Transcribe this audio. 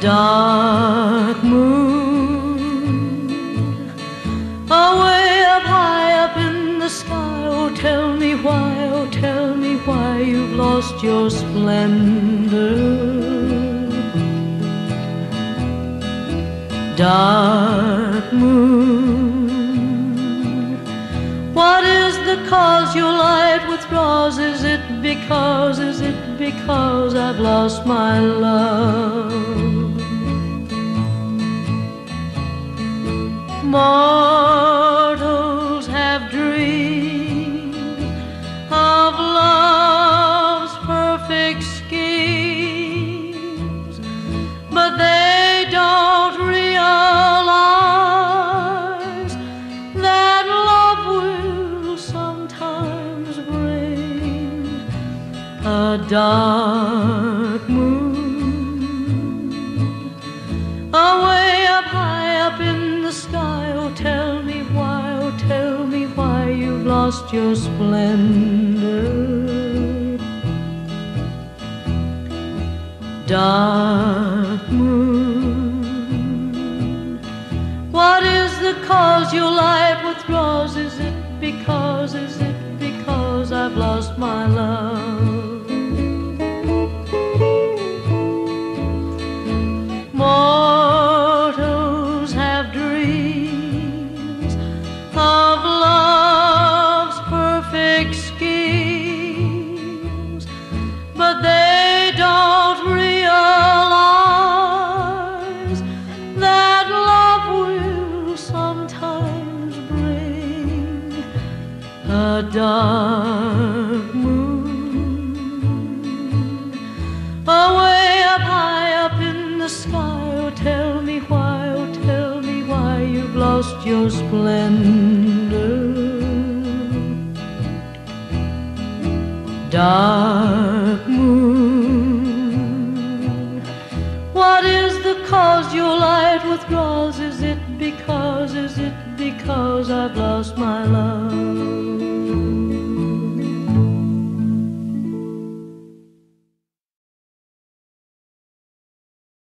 dark moon. Away up high up in the sky, oh tell me why, oh tell me why you've lost your splendor. Dark moon, what is the cause your light withdraws? Is it because, is it because I've lost my love? Mortals have dreamed of love's perfect schemes, but they don't realize that love will sometimes bring a dark moon Oh, tell me why, oh, tell me why you've lost your splendor. Dark moon, what is the cause your light withdraws? Is it because, is it because I've lost my love? Dark moon away up high up in the sky. Oh, tell me why, oh, tell me why you've lost your splendor. Dark moon, what is the cause your light withdraws? Is it because, is it because I've lost my love?